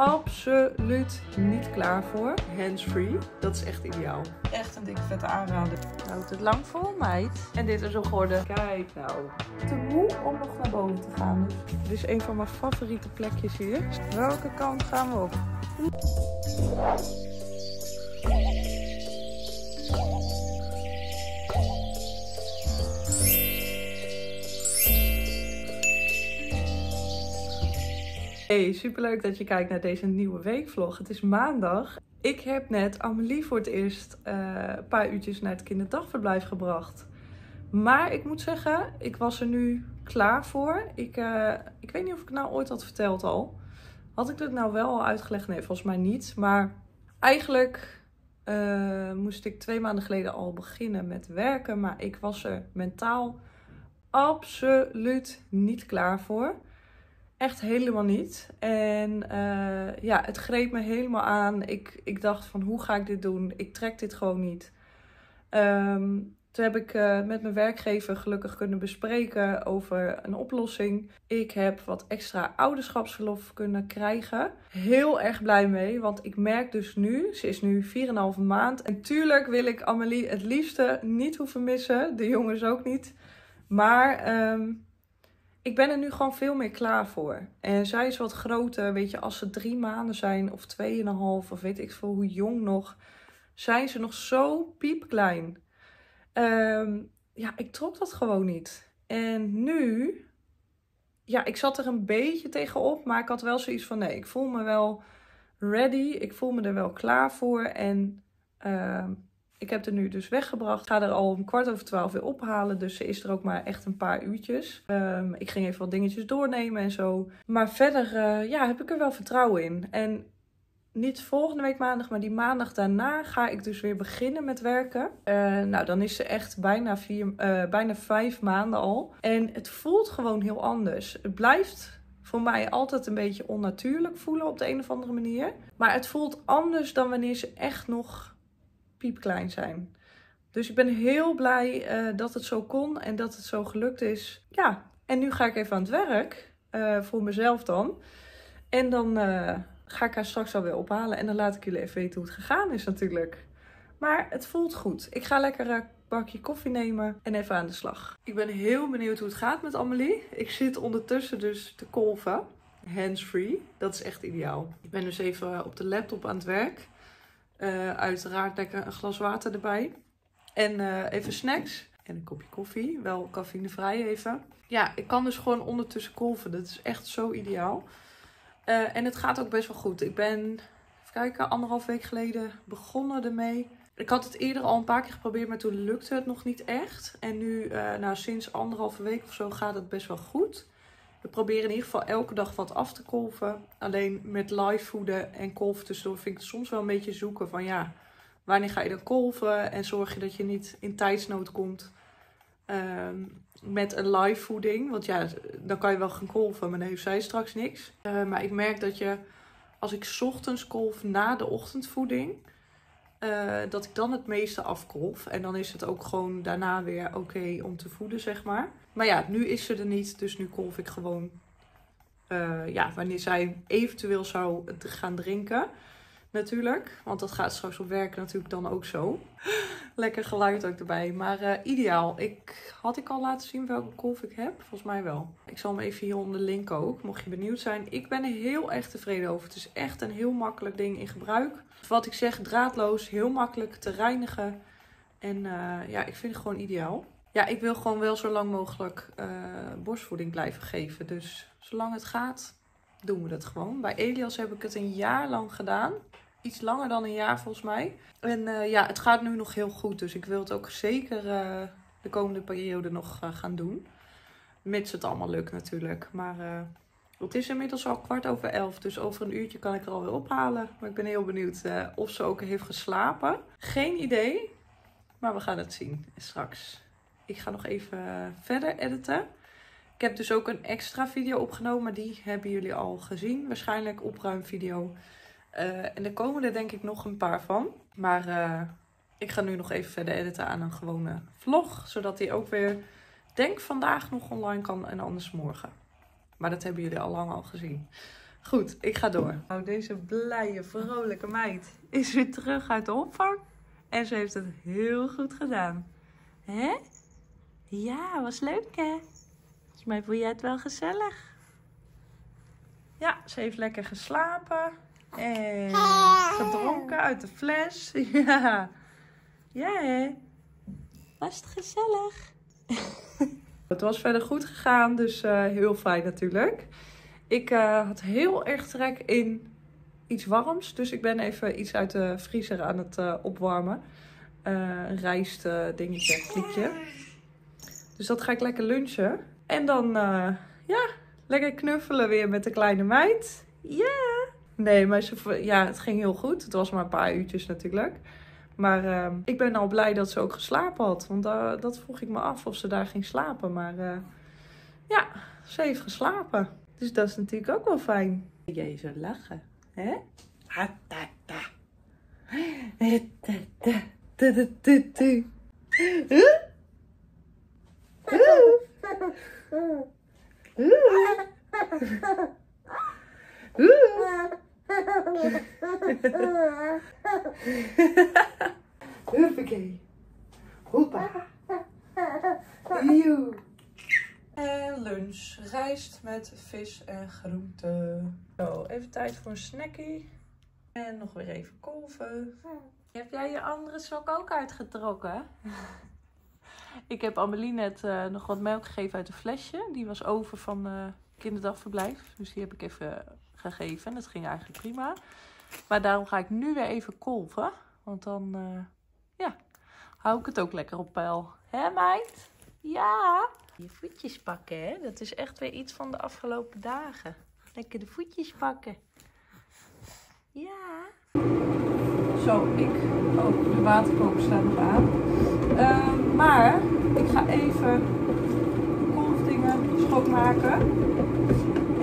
absoluut niet klaar voor. Hands-free, dat is echt ideaal. Echt een dikke vette aanrader. Houdt het lang vol, meid. En dit is een geworden. Kijk nou. Te moe om nog naar boven te gaan. Dus dit is een van mijn favoriete plekjes hier. Welke kant gaan we op? Hey, superleuk dat je kijkt naar deze nieuwe weekvlog. Het is maandag. Ik heb net Amelie voor het eerst eh, een paar uurtjes naar het kinderdagverblijf gebracht. Maar ik moet zeggen, ik was er nu klaar voor. Ik, eh, ik weet niet of ik het nou ooit had verteld al. Had ik het nou wel al uitgelegd? Nee, volgens mij niet. Maar eigenlijk eh, moest ik twee maanden geleden al beginnen met werken. Maar ik was er mentaal absoluut niet klaar voor. Echt helemaal niet. En uh, ja, het greep me helemaal aan. Ik, ik dacht van hoe ga ik dit doen? Ik trek dit gewoon niet. Um, toen heb ik uh, met mijn werkgever gelukkig kunnen bespreken over een oplossing. Ik heb wat extra ouderschapsverlof kunnen krijgen. Heel erg blij mee, want ik merk dus nu, ze is nu 4,5 maand. En tuurlijk wil ik Amelie het liefste niet hoeven missen. De jongens ook niet. Maar um, ik ben er nu gewoon veel meer klaar voor. En zij is wat groter, weet je, als ze drie maanden zijn of tweeënhalf of weet ik veel hoe jong nog, zijn ze nog zo piepklein. Um, ja, ik trok dat gewoon niet. En nu, ja, ik zat er een beetje tegenop, maar ik had wel zoiets van nee, ik voel me wel ready, ik voel me er wel klaar voor en uh, ik heb er nu dus weggebracht. Ga er al om kwart over twaalf weer ophalen. Dus ze is er ook maar echt een paar uurtjes. Um, ik ging even wat dingetjes doornemen en zo. Maar verder uh, ja, heb ik er wel vertrouwen in. En niet volgende week maandag, maar die maandag daarna ga ik dus weer beginnen met werken. Uh, nou, dan is ze echt bijna, vier, uh, bijna vijf maanden al. En het voelt gewoon heel anders. Het blijft voor mij altijd een beetje onnatuurlijk voelen op de een of andere manier. Maar het voelt anders dan wanneer ze echt nog piepklein zijn. Dus ik ben heel blij uh, dat het zo kon en dat het zo gelukt is. Ja, en nu ga ik even aan het werk. Uh, voor mezelf dan. En dan uh, ga ik haar straks alweer ophalen. En dan laat ik jullie even weten hoe het gegaan is natuurlijk. Maar het voelt goed. Ik ga lekker een bakje koffie nemen en even aan de slag. Ik ben heel benieuwd hoe het gaat met Amelie. Ik zit ondertussen dus te kolven. Hands-free. Dat is echt ideaal. Ik ben dus even op de laptop aan het werk. Uh, uiteraard lekker een glas water erbij. En uh, even snacks. En een kopje koffie. Wel cafeïnevrij even. Ja, ik kan dus gewoon ondertussen kolven. Dat is echt zo ideaal. Uh, en het gaat ook best wel goed. Ik ben, even kijken, anderhalf week geleden begonnen ermee. Ik had het eerder al een paar keer geprobeerd, maar toen lukte het nog niet echt. En nu, nou, sinds anderhalve week of zo gaat het best wel goed. We proberen in ieder geval elke dag wat af te kolven. Alleen met live voeden en kolven tussendoor vind ik het soms wel een beetje zoeken van ja, wanneer ga je dan kolven? En zorg je dat je niet in tijdsnood komt um, met een live voeding. Want ja, dan kan je wel gaan kolven, maar dan heeft zij straks niks. Uh, maar ik merk dat je, als ik ochtends kolf na de ochtendvoeding, uh, dat ik dan het meeste afkolf. En dan is het ook gewoon daarna weer oké om te voeden, zeg maar. Maar ja, nu is ze er niet, dus nu kolf ik gewoon. Uh, ja, wanneer zij eventueel zou gaan drinken. Natuurlijk, want dat gaat straks op werken natuurlijk dan ook zo. Lekker geluid ook erbij. Maar uh, ideaal. Ik, had ik al laten zien welke kolf ik heb? Volgens mij wel. Ik zal hem even hier onder linken ook, mocht je benieuwd zijn. Ik ben er heel erg tevreden over. Het is echt een heel makkelijk ding in gebruik. Wat ik zeg, draadloos, heel makkelijk te reinigen. En uh, ja, ik vind het gewoon ideaal. Ja, ik wil gewoon wel zo lang mogelijk uh, borstvoeding blijven geven. Dus zolang het gaat, doen we dat gewoon. Bij Elias heb ik het een jaar lang gedaan. Iets langer dan een jaar volgens mij. En uh, ja, het gaat nu nog heel goed. Dus ik wil het ook zeker uh, de komende periode nog uh, gaan doen. Mits het allemaal lukt natuurlijk. Maar het is inmiddels al kwart over elf. Dus over een uurtje kan ik er alweer ophalen. Maar ik ben heel benieuwd of ze ook heeft geslapen. Geen idee. Maar we gaan het zien straks. Ik ga nog even verder editen. Ik heb dus ook een extra video opgenomen. Die hebben jullie al gezien. Waarschijnlijk opruimvideo. Uh, en er komen er denk ik nog een paar van. Maar uh, ik ga nu nog even verder editen aan een gewone vlog. Zodat die ook weer, denk vandaag nog online kan en anders morgen. Maar dat hebben jullie al lang al gezien. Goed, ik ga door. Nou, deze blije, vrolijke meid is weer terug uit de opvang. En ze heeft het heel goed gedaan. Hè? Ja, was leuk hè? Volgens mij vond jij het wel gezellig. Ja, ze heeft lekker geslapen. En gedronken uit de fles. Ja. Ja hè? Was het gezellig? Het was verder goed gegaan, dus uh, heel fijn natuurlijk. Ik uh, had heel erg trek in iets warms, dus ik ben even iets uit de vriezer aan het uh, opwarmen. een rijst dingetje, kliekje. Dus dat ga ik lekker lunchen. En dan, ja, lekker knuffelen weer met de kleine meid. Ja! Yeah. Nee, maar ze, ja, het ging heel goed. Het was maar een paar uurtjes natuurlijk. Maar uh, ik ben al blij dat ze ook geslapen had. Want uh, dat vroeg ik me af of ze daar ging slapen. Maar uh, ja, ze heeft geslapen. Dus dat is natuurlijk ook wel fijn. Jij zo lachen, hè? Huppakee. Hoppa. Joe. En lunch. Rijst met vis en groente. Zo, even tijd voor een snackie. En nog weer even kolven. Heb jij je andere sok ook uitgetrokken? Ik heb Amelie net uh, nog wat melk gegeven uit een flesje. Die was over van uh, kinderdagverblijf. Dus die heb ik even gegeven. Dat ging eigenlijk prima. Maar daarom ga ik nu weer even kolven. Want dan, uh, ja, hou ik het ook lekker op peil. Hè meid? Ja. Je voetjes pakken, hè? Dat is echt weer iets van de afgelopen dagen. Lekker de voetjes pakken. Ja. Zo, ik... Oh, de waterkoker staat nog aan. Uh, maar ik ga even kolfdingen schoonmaken.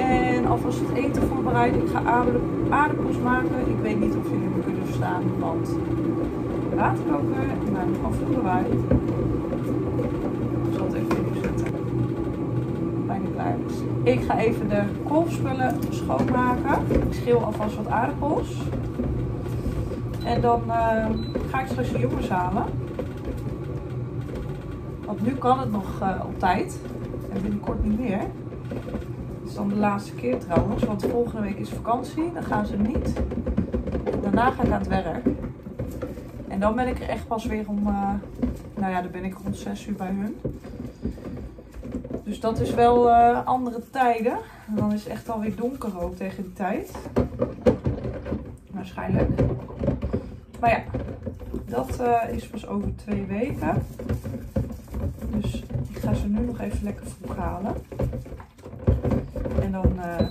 En alvast het eten voorbereiden. Ik ga aardappels maken. Ik weet niet of jullie me kunnen verstaan, want water koken en mijn afvoer waait. Ik zal het even zetten. Bijna klaar. Ik ga even de kolfspullen schoonmaken. Ik schil alvast wat aardappels. En dan uh, ga ik straks de jongens halen. Want nu kan het nog uh, op tijd. En binnenkort niet meer dan de laatste keer trouwens, want volgende week is vakantie. Dan gaan ze niet. Daarna ga ik aan het werk. En dan ben ik er echt pas weer om, uh, nou ja, dan ben ik rond 6 uur bij hun. Dus dat is wel uh, andere tijden. En dan is het echt alweer donker ook tegen die tijd. Waarschijnlijk. Maar ja, dat uh, is pas over twee weken. Dus ik ga ze nu nog even lekker vroeg halen. En dan uh,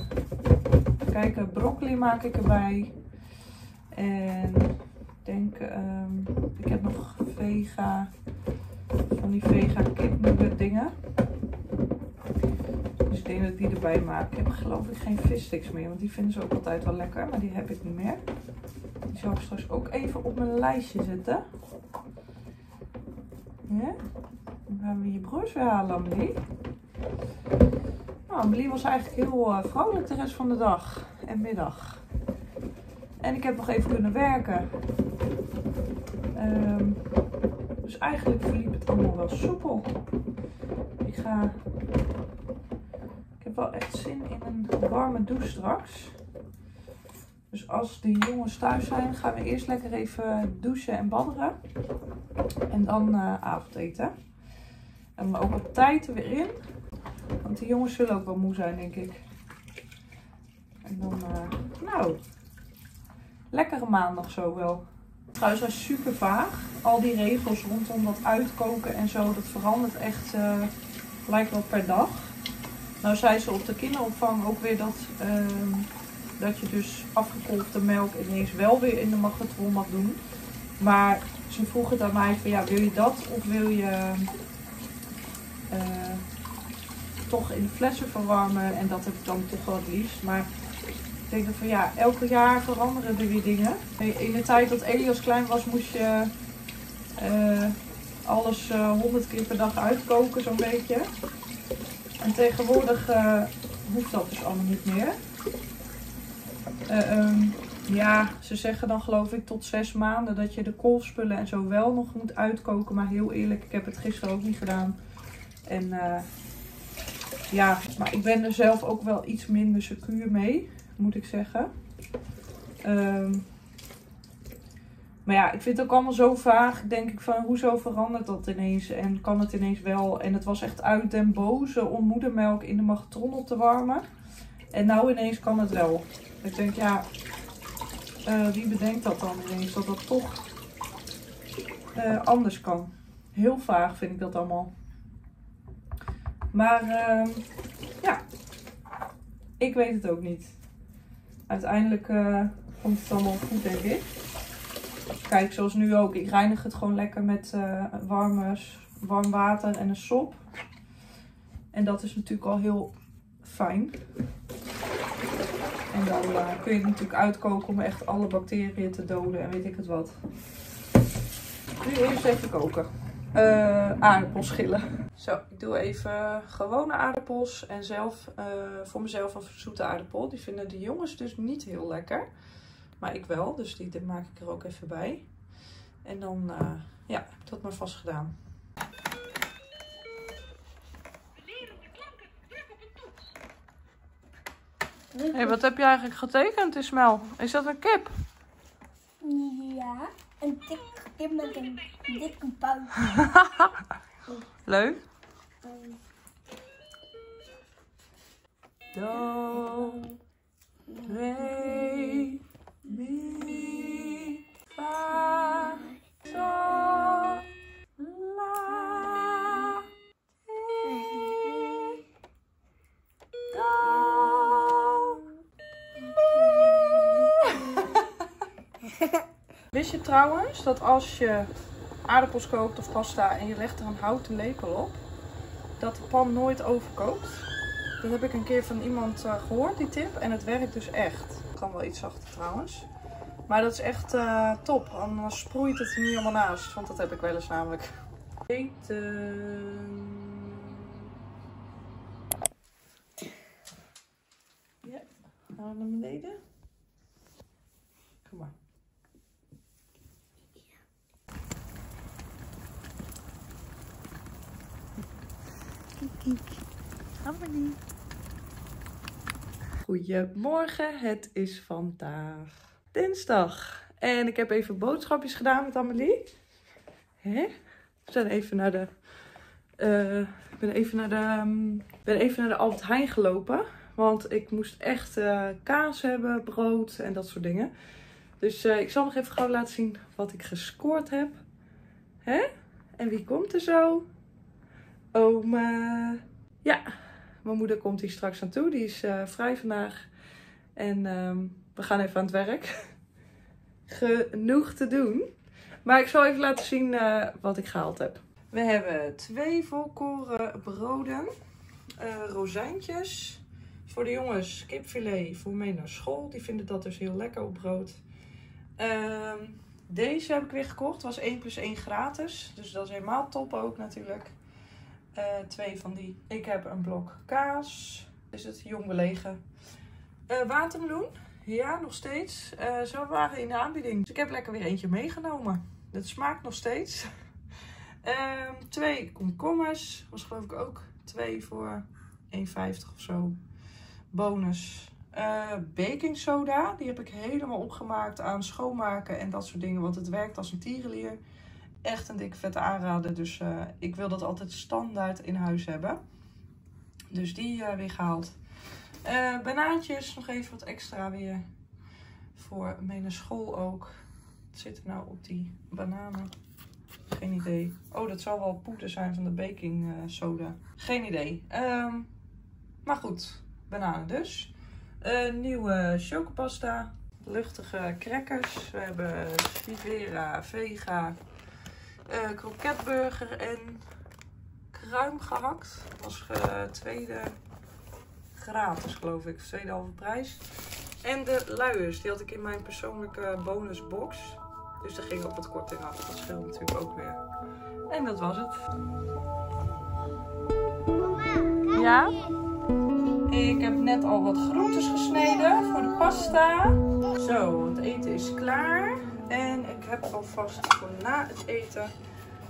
kijken, broccoli maak ik erbij. En ik denk, um, ik heb nog vega, van die vega kipnugget dingen. Dus ik denk dat ik die erbij maak. Ik heb geloof ik geen vissticks meer, want die vinden ze ook altijd wel lekker. Maar die heb ik niet meer. Die zal ik straks ook even op mijn lijstje zetten. Ja. Dan gaan we je broers weer halen, Amelie. Nou, Amelie was eigenlijk heel uh, vrolijk de rest van de dag en middag. En ik heb nog even kunnen werken. Um, dus eigenlijk verliep het allemaal wel soepel. Ik ga... Ik heb wel echt zin in een warme douche straks. Dus als de jongens thuis zijn, gaan we eerst lekker even douchen en badderen. En dan uh, avondeten. En dan ook op tijd er weer in. Want die jongens zullen ook wel moe zijn, denk ik. En dan, uh, nou, lekkere maandag zo wel. Trouwens, dat is super vaag. Al die regels rondom dat uitkoken en zo, dat verandert echt, uh, lijkt wel per dag. Nou zei ze op de kinderopvang ook weer dat, uh, dat je dus afgekolfde melk ineens wel weer in de magnetron mag doen. Maar ze vroegen aan mij van ja, wil je dat of wil je... Uh, toch in de flessen verwarmen. En dat heb ik dan toch wel het liefst. Maar ik denk dat van ja, elke jaar veranderen er weer dingen. In de tijd dat Elias klein was, moest je uh, alles uh, eh, 100 keer per dag uitkoken, zo'n beetje. En tegenwoordig uh, hoeft dat dus allemaal niet meer. Eh, ehm, ja, ze zeggen dan geloof ik tot zes maanden dat je de kolfspullen en zo wel nog moet uitkoken. Maar heel eerlijk, ik heb het gisteren ook niet gedaan. En eh, ja, maar ik ben er zelf ook wel iets minder secuur mee, moet ik zeggen. Ehm, maar ja, ik vind het ook allemaal zo vaag. Denk ik van, hoezo verandert dat ineens? En kan het ineens wel? En het was echt uit den boze om moedermelk in de magnetron op te warmen. En nou ineens kan het wel. Ik denk, ja, uh, wie bedenkt dat dan ineens? Dat dat toch uh, anders kan. Heel vaag vind ik dat allemaal. Maar uh, ja, ik weet het ook niet. Uiteindelijk uh, komt het allemaal goed, denk ik. Kijk, zoals nu ook. Ik reinig het gewoon lekker met uh, warm water en een sop. En dat is natuurlijk al heel fijn. En dan uh, kun je het natuurlijk uitkoken om echt alle bacteriën te doden en weet ik het wat. Nu eerst even koken. Uh, aardappels schillen. Zo, ik doe even gewone aardappels en zelf uh, voor mezelf een zoete aardappel. Die vinden de jongens dus niet heel lekker. Maar ik wel, dus die maak ik er ook even bij. En dan uh, ja, heb ik dat maar vast gedaan. Hé, hey, wat heb je eigenlijk getekend, Ismael? Is dat een kip? Ja, een dikke kip met een dikke buik. Leuk. Do, re, mi, fa, sol, la, ti, do, Wist je trouwens dat als je aardappels kookt of pasta en je legt er een houten lepel op, dat de pan nooit overkookt? Dat heb ik een keer van iemand uh, gehoord, die tip. En het werkt dus echt. Kan wel iets zachter trouwens. Maar dat is echt uh, top. Anders sproeit het er niet allemaal naast. Want dat heb ik wel eens namelijk. Eten. Ja, gaan we naar beneden? Kom maar. Amelie. Goedemorgen, het is vandaag dinsdag. En ik heb even boodschapjes gedaan met Amelie. Hè? We zijn even naar de... Uh, ik ben even naar de, um, ben even naar de Albert Heijn gelopen. Want ik moest echt uh, kaas hebben, brood en dat soort dingen. Dus uh, ik zal nog even gauw laten zien wat ik gescoord heb. Hè? En wie komt er zo? Oma. Ja, mijn moeder komt hier straks aan toe. Die is uh, vrij vandaag. En um, we gaan even aan het werk. Genoeg te doen. Maar ik zal even laten zien uh, wat ik gehaald heb. We hebben twee volkoren broden. Uh, rozijntjes. Voor de jongens kipfilet voor mee naar school. Die vinden dat dus heel lekker op brood. Uh, deze heb ik weer gekocht. was 1 plus 1 gratis. Dus dat is helemaal top ook natuurlijk. Uh, twee van die. Ik heb een blok kaas. Is het jong belegen. Uh, watermeloen. Ja, nog steeds. Uh, ze waren in de aanbieding. Dus ik heb lekker weer eentje meegenomen. Het smaakt nog steeds. Ehm, twee komkommers. Was geloof ik ook twee voor 1,50 of zo. Bonus. baking soda. Die heb ik helemaal opgemaakt aan schoonmaken en dat soort dingen. Want het werkt als een tierenlier echt een dikke vette aanrader. Dus uh, ik wil dat altijd standaard in huis hebben. Dus die uh, weer gehaald. Uh, banaantjes, nog even wat extra weer. Voor mee school ook. Wat zit er nou op die bananen? Geen idee. Oh, dat zal wel poeder zijn van de baking soda. Geen idee. Um, maar goed, bananen dus. nieuwe chocopasta. Luchtige crackers. We hebben Vivera, Vega, uh, kroketburger en kruim gehakt. Dat was uh, tweede gratis geloof ik. Tweede halve prijs. En de luiers, die had ik in mijn persoonlijke bonusbox. Dus daar ging op het korting af. Dat scheelt natuurlijk ook weer. En dat was het. Mama, ja? Ik heb net al wat groentes gesneden voor de pasta. Zo, het eten is klaar. En ik heb alvast voor na het eten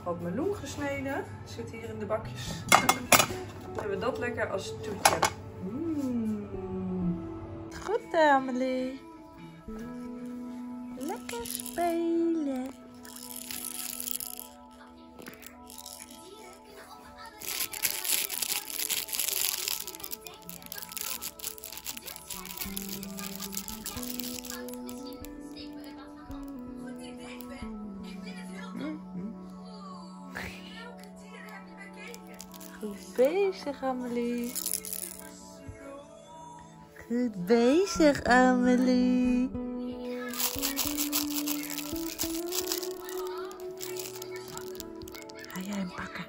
wat meloen gesneden. Zit hier in de bakjes. Dan hebben we dat lekker als toetje. Mm. Goed, Amelie. Lekker spelen. Bezig, Amelie. Goed bezig, Amelie. Ga jij hem pakken?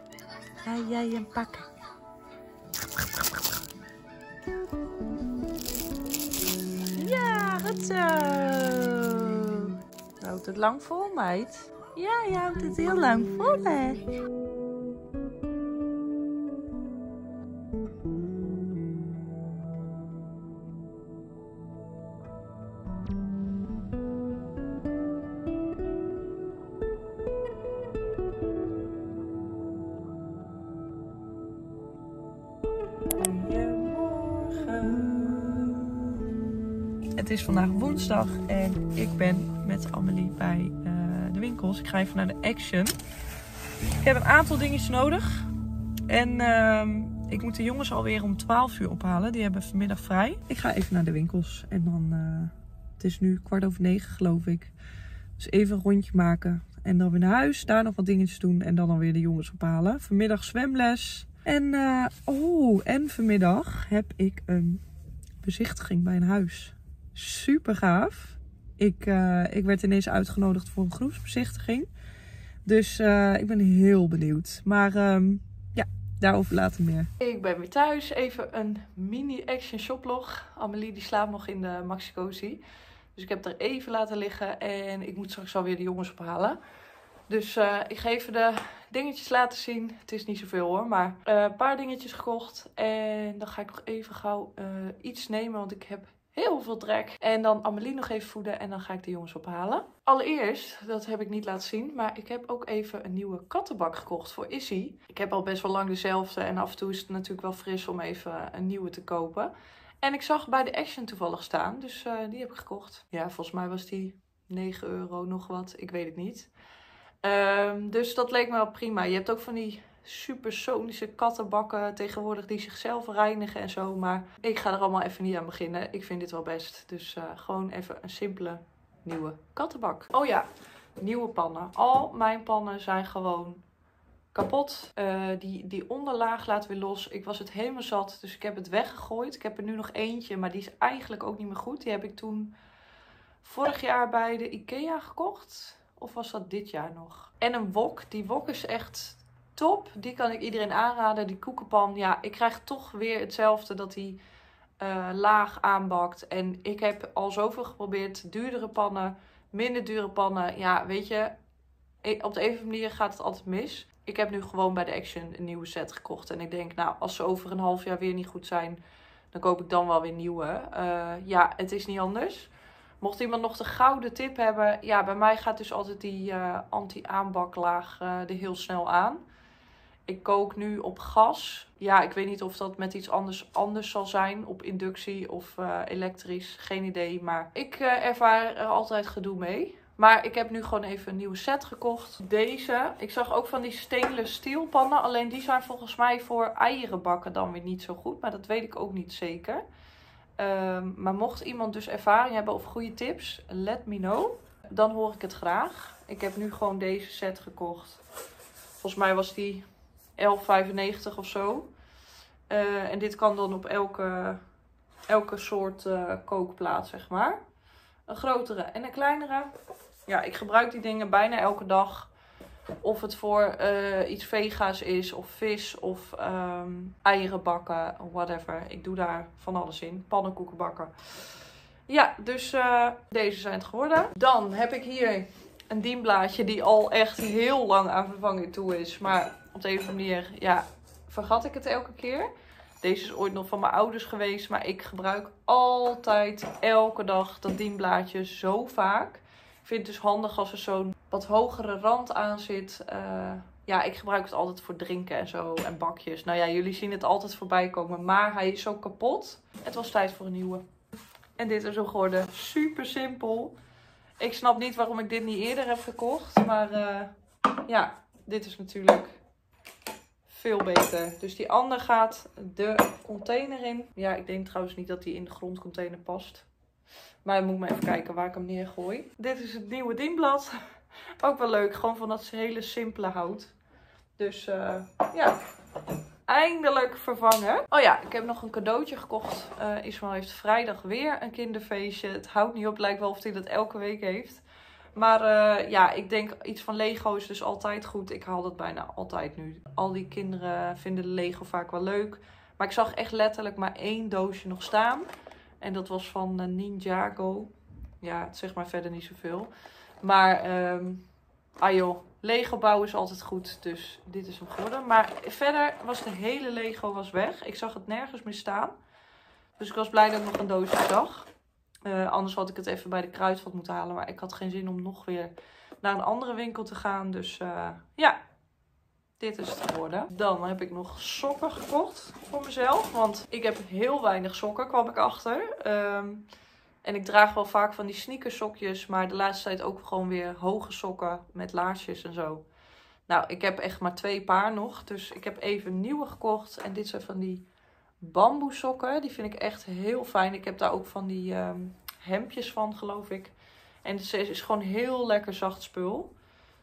Ga jij hem pakken? Ja, goed zo. Houdt het lang vol, meid? Ja, je houdt het heel lang vol, hè? Is vandaag woensdag en ik ben met Amelie bij eh, de winkels. Ik ga even naar de Action. Ik heb een aantal dingetjes nodig. En ehm, ik moet de jongens alweer om 12 uur ophalen. Die hebben vanmiddag vrij. Ik ga even naar de winkels. En dan, eh, het is nu kwart over negen geloof ik. Dus even een rondje maken. En dan weer naar huis. Daar nog wat dingetjes doen. En dan alweer de jongens ophalen. Vanmiddag zwemles. En, eh, oh, en vanmiddag heb ik een bezichtiging bij een huis. Super gaaf. Ik, eh, ik werd ineens uitgenodigd voor een groepsbezichtiging. Dus eh, ik ben heel benieuwd. Maar ehm, ja, daarover later meer. Ik ben weer thuis. Even een mini action shoplog. Amelie die slaapt nog in de Maxi Cozy. Dus ik heb er even laten liggen. En ik moet straks alweer de jongens ophalen. Dus eh, ik ga even de dingetjes laten zien. Het is niet zoveel hoor, maar een paar dingetjes gekocht. En dan ga ik nog even gauw iets nemen, want ik heb heel veel trek. En dan Amelie nog even voeden en dan ga ik de jongens ophalen. Allereerst, dat heb ik niet laten zien, maar ik heb ook even een nieuwe kattenbak gekocht voor Issy. Ik heb al best wel lang dezelfde en af en toe is het natuurlijk wel fris om even een nieuwe te kopen. En ik zag bij de Action toevallig staan, dus die heb ik gekocht. Ja, volgens mij was die 9 euro nog wat, ik weet het niet. Um, dus dat leek me wel prima. Je hebt ook van die supersonische kattenbakken tegenwoordig die zichzelf reinigen en zo. Maar ik ga er allemaal even niet aan beginnen. Ik vind dit wel best. Dus uh, gewoon even een simpele nieuwe kattenbak. Oh ja, nieuwe pannen. Al mijn pannen zijn gewoon kapot. Uh, die, die onderlaag laat weer los. Ik was het helemaal zat, dus ik heb het weggegooid. Ik heb er nu nog eentje, maar die is eigenlijk ook niet meer goed. Die heb ik toen vorig jaar bij de Ikea gekocht. Of was dat dit jaar nog? En een wok. Die wok is echt top. Die kan ik iedereen aanraden. Die koekenpan. Ja, ik krijg toch weer hetzelfde dat die uh, laag aanbakt. En ik heb al zoveel geprobeerd. Duurdere pannen. Minder dure pannen. Ja, weet je. Op de een manier gaat het altijd mis. Ik heb nu gewoon bij de Action een nieuwe set gekocht. En ik denk, nou, als ze over een half jaar weer niet goed zijn, dan koop ik dan wel weer nieuwe. Uh, ja, het is niet anders. Mocht iemand nog de gouden tip hebben, ja, bij mij gaat dus altijd die uh, anti-aanbaklaag uh, er heel snel aan. Ik kook nu op gas. Ja, ik weet niet of dat met iets anders, anders zal zijn, op inductie of uh, elektrisch, geen idee. Maar ik ervaar er altijd gedoe mee. Maar ik heb nu gewoon even een nieuwe set gekocht. Deze. Ik zag ook van die stainless steelpannen. Alleen die zijn volgens mij voor eieren bakken dan weer niet zo goed. Maar dat weet ik ook niet zeker. Um, maar mocht iemand dus ervaring hebben of goede tips, let me know. Dan hoor ik het graag. Ik heb nu gewoon deze set gekocht. Volgens mij was die 11,95 of zo. Uh, en dit kan dan op elke, elke soort uh, kookplaat, zeg maar. Een grotere en een kleinere. Ja, ik gebruik die dingen bijna elke dag. Of het voor uh, iets vega's is, of vis, of um, eieren bakken, whatever. Ik doe daar van alles in. Pannenkoeken bakken. Ja, dus deze zijn het geworden. Dan heb ik hier een dienblaadje die al echt heel lang aan vervanging toe is. Maar op de een of manier, ja, vergat ik het elke keer. Deze is ooit nog van mijn ouders geweest. Maar ik gebruik altijd, elke dag, dat dienblaadje zo vaak. Ik vind het dus handig als er zo'n wat hogere rand aan zit. Uh, ja, ik gebruik het altijd voor drinken en zo. En bakjes. Nou ja, jullie zien het altijd voorbij komen. Maar hij is zo kapot. Het was tijd voor een nieuwe. En dit is zo geworden. Super simpel. Ik snap niet waarom ik dit niet eerder heb gekocht. Maar uh, ja, dit is natuurlijk veel beter. Dus die andere gaat de container in. Ja, ik denk trouwens niet dat die in de grondcontainer past. Maar ik moet maar even kijken waar ik hem neergooi. Dit is het nieuwe dienblad. Ook wel leuk. Gewoon van dat hele simpele hout. Dus uh, ja, eindelijk vervangen. Oh ja, ik heb nog een cadeautje gekocht. Uh, Ismael heeft vrijdag weer een kinderfeestje. Het houdt niet op, lijkt wel of hij dat elke week heeft. Maar uh, ja, ik denk iets van Lego is dus altijd goed. Ik haal dat bijna altijd nu. Al die kinderen vinden de Lego vaak wel leuk. Maar ik zag echt letterlijk maar één doosje nog staan. En dat was van uh, Ninjago. Ja, het maar verder niet zoveel. Maar, um, ah joh, Lego bouwen is altijd goed. Dus dit is hem geworden. Maar verder was de hele Lego was weg. Ik zag het nergens meer staan. Dus ik was blij dat ik nog een doosje zag. Uh, anders had ik het even bij de kruidvat moeten halen. Maar ik had geen zin om nog weer naar een andere winkel te gaan. Dus uh, ja, dit is het geworden. Dan heb ik nog sokken gekocht voor mezelf. Want ik heb heel weinig sokken, kwam ik achter. Um, en ik draag wel vaak van die sneakersokjes. Maar de laatste tijd ook gewoon weer hoge sokken met laarsjes en zo. Nou, ik heb echt maar twee paar nog. Dus ik heb even nieuwe gekocht. En dit zijn van die bamboe sokken. Die vind ik echt heel fijn. Ik heb daar ook van die um, hemdjes van, geloof ik. En het is gewoon heel lekker zacht spul.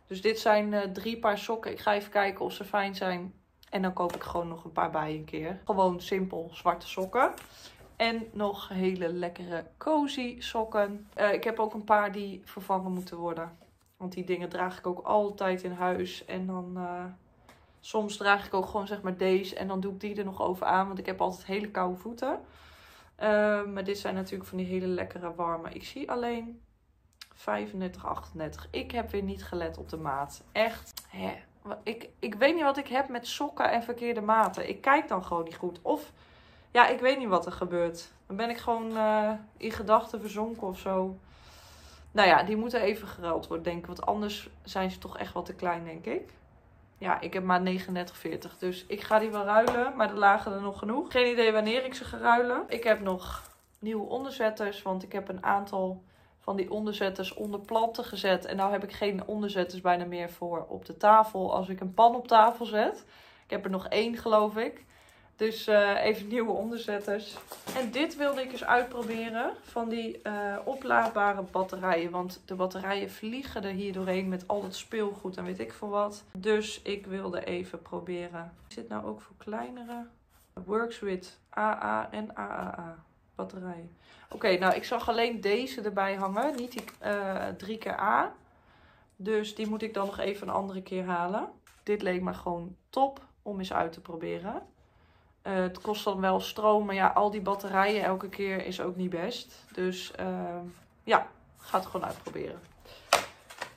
Dus dit zijn uh, drie paar sokken. Ik ga even kijken of ze fijn zijn. En dan koop ik gewoon nog een paar bij een keer. Gewoon simpel zwarte sokken. En nog hele lekkere cozy sokken. Uh, ik heb ook een paar die vervangen moeten worden. Want die dingen draag ik ook altijd in huis. En dan uh, soms draag ik ook gewoon zeg maar deze. En dan doe ik die er nog over aan. Want ik heb altijd hele koude voeten. Uh, maar dit zijn natuurlijk van die hele lekkere warme. Ik zie alleen 35, 38. Ik heb weer niet gelet op de maat. Echt. Hè. Ik, ik weet niet wat ik heb met sokken en verkeerde maten. Ik kijk dan gewoon niet goed. Of ja, ik weet niet wat er gebeurt. Dan ben ik gewoon uh, in gedachten verzonken of zo. Nou ja, die moeten even geruild worden, denk ik. Want anders zijn ze toch echt wat te klein, denk ik. Ja, ik heb maar 39,40. Dus ik ga die wel ruilen. Maar er lagen er nog genoeg. Geen idee wanneer ik ze ga ruilen. Ik heb nog nieuwe onderzetters. Want ik heb een aantal van die onderzetters onder planten gezet. En nou heb ik geen onderzetters bijna meer voor op de tafel. Als ik een pan op tafel zet. Ik heb er nog één, geloof ik. Dus uh, even nieuwe onderzetters. En dit wilde ik eens uitproberen van die uh, oplaadbare batterijen. Want de batterijen vliegen er hier doorheen met al dat speelgoed en weet ik veel wat. Dus ik wilde even proberen. Is dit nou ook voor kleinere? Works with AA en AAA batterijen. Oké, nou ik zag alleen deze erbij hangen. Niet die uh, 3 keer A. Dus die moet ik dan nog even een andere keer halen. Dit leek me gewoon top om eens uit te proberen. Uh, het kost dan wel stroom, maar ja, al die batterijen elke keer is ook niet best. Dus uh, ja, ga het gewoon uitproberen.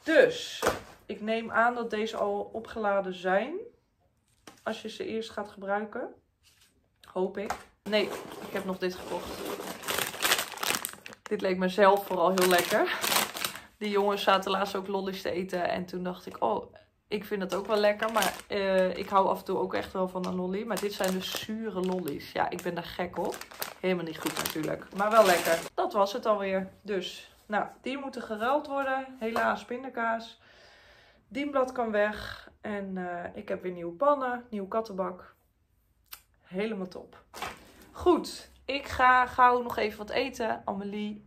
Dus, ik neem aan dat deze al opgeladen zijn. Als je ze eerst gaat gebruiken. Hoop ik. Nee, ik heb nog dit gekocht. Dit leek me zelf vooral heel lekker. Die jongens zaten laatst ook lollies te eten. En toen dacht ik, oh, ik vind het ook wel lekker, maar uh, ik hou af en toe ook echt wel van een lolly. Maar dit zijn dus zure lollies. Ja, ik ben daar gek op. Helemaal niet goed natuurlijk, maar wel lekker. Dat was het alweer. Dus, nou, die moeten geruild worden. Helaas pindakaas. Dienblad kan weg. En uh, ik heb weer nieuwe pannen, nieuw kattenbak. Helemaal top. Goed, ik ga gauw nog even wat eten. Amelie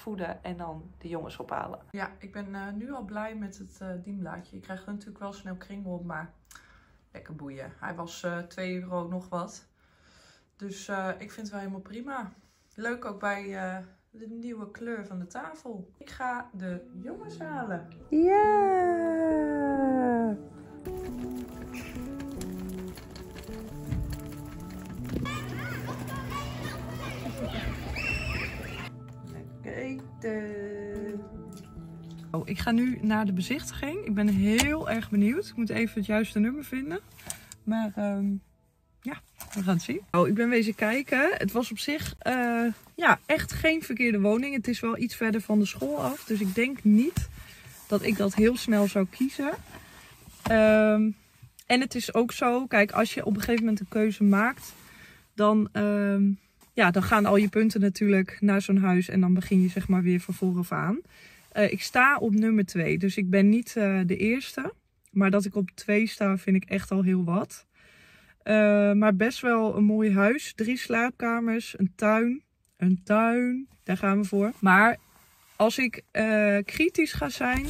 voeden en dan de jongens ophalen. Ja, ik ben uh, nu al blij met het uh, dienblaadje. Ik krijg er natuurlijk wel snel kringel op, maar lekker boeien. Hij was uh, 2 euro nog wat. Dus uh, ik vind het wel helemaal prima. Leuk ook bij de nieuwe kleur van de tafel. Ik ga de jongens halen. Ja! Oh, ik ga nu naar de bezichtiging. Ik ben heel erg benieuwd. Ik moet even het juiste nummer vinden. Maar um, ja, we gaan het zien. Oh, ik ben wezen kijken. Het was op zich eh, ja, echt geen verkeerde woning. Het is wel iets verder van de school af. Dus ik denk niet dat ik dat heel snel zou kiezen. Ehm, en het is ook zo, kijk, als je op een gegeven moment een keuze maakt, dan, ehm, ja, dan gaan al je punten natuurlijk naar zo'n huis en dan begin je zeg maar weer van vooraf aan. Eh, ik sta op nummer 2, dus ik ben niet eh, de eerste. Maar dat ik op 2 sta vind ik echt al heel wat. Uh, maar best wel een mooi huis. Drie slaapkamers, een tuin. Een tuin, daar gaan we voor. Maar als ik kritisch ga zijn,